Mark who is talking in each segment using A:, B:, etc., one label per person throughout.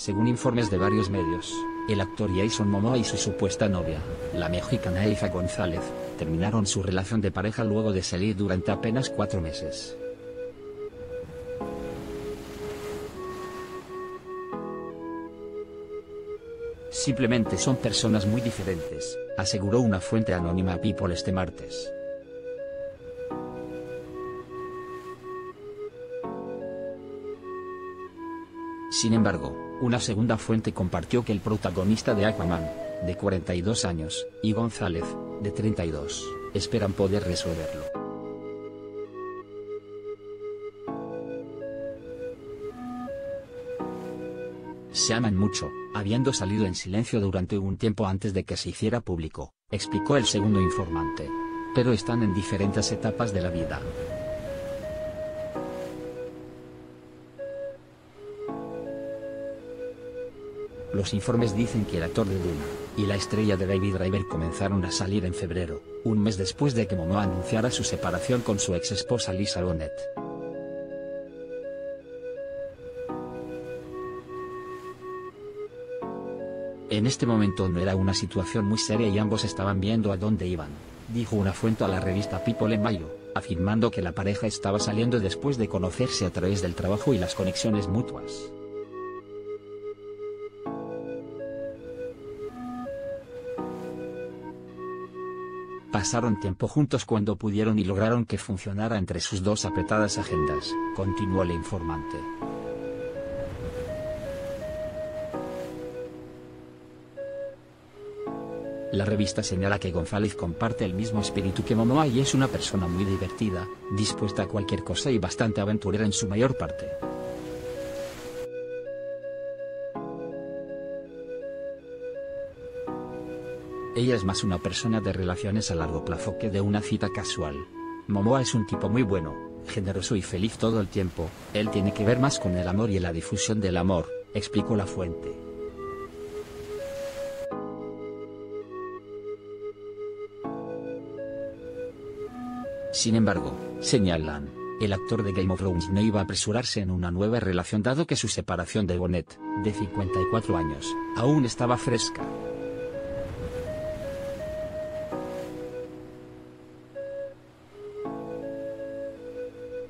A: Según informes de varios medios, el actor Jason Momoa y su supuesta novia, la mexicana Eiza González, terminaron su relación de pareja luego de salir durante apenas cuatro meses. Simplemente son personas muy diferentes, aseguró una fuente anónima a People este martes. Sin embargo, una segunda fuente compartió que el protagonista de Aquaman, de 42 años, y González, de 32, esperan poder resolverlo. Se aman mucho, habiendo salido en silencio durante un tiempo antes de que se hiciera público, explicó el segundo informante. Pero están en diferentes etapas de la vida. Los informes dicen que el actor de Duna y la estrella de Baby Driver comenzaron a salir en febrero, un mes después de que Momoa anunciara su separación con su ex esposa Lisa Bonet. En este momento no era una situación muy seria y ambos estaban viendo a dónde iban, dijo una fuente a la revista People en mayo, afirmando que la pareja estaba saliendo después de conocerse a través del trabajo y las conexiones mutuas. Pasaron tiempo juntos cuando pudieron y lograron que funcionara entre sus dos apretadas agendas, continuó el informante. La revista señala que González comparte el mismo espíritu que Momoa y es una persona muy divertida, dispuesta a cualquier cosa y bastante aventurera en su mayor parte. Ella es más una persona de relaciones a largo plazo que de una cita casual. Momoa es un tipo muy bueno, generoso y feliz todo el tiempo, él tiene que ver más con el amor y la difusión del amor, explicó la fuente. Sin embargo, señalan, el actor de Game of Thrones no iba a apresurarse en una nueva relación dado que su separación de Bonnet, de 54 años, aún estaba fresca.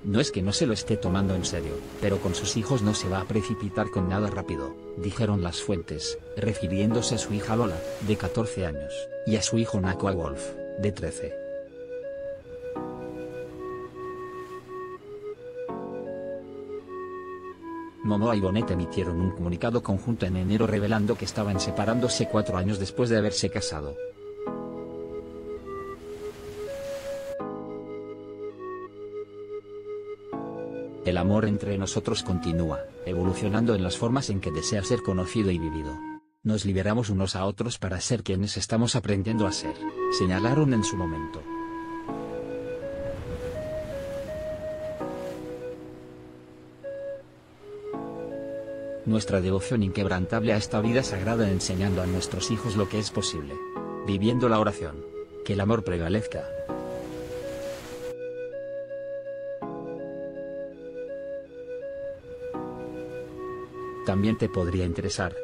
A: No es que no se lo esté tomando en serio, pero con sus hijos no se va a precipitar con nada rápido, dijeron las fuentes, refiriéndose a su hija Lola, de 14 años, y a su hijo Nakua Wolf, de 13. Momoa y Bonet emitieron un comunicado conjunto en enero revelando que estaban separándose cuatro años después de haberse casado. El amor entre nosotros continúa, evolucionando en las formas en que desea ser conocido y vivido. Nos liberamos unos a otros para ser quienes estamos aprendiendo a ser, señalaron en su momento. Nuestra devoción inquebrantable a esta vida sagrada enseñando a nuestros hijos lo que es posible. Viviendo la oración. Que el amor prevalezca. También te podría interesar.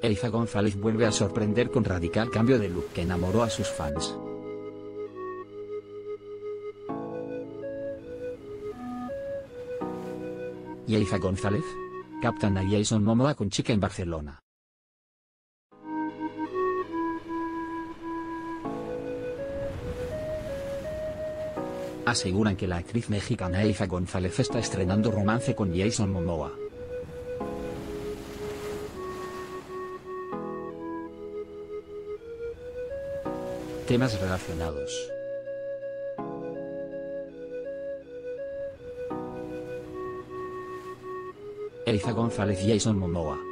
A: Eiza González vuelve a sorprender con radical cambio de look que enamoró a sus fans. y Eiza González? Captan a Jason Momoa con chica en Barcelona. Aseguran que la actriz mexicana Eiza González está estrenando romance con Jason Momoa. Temas relacionados. Eiza González y Jason Momoa.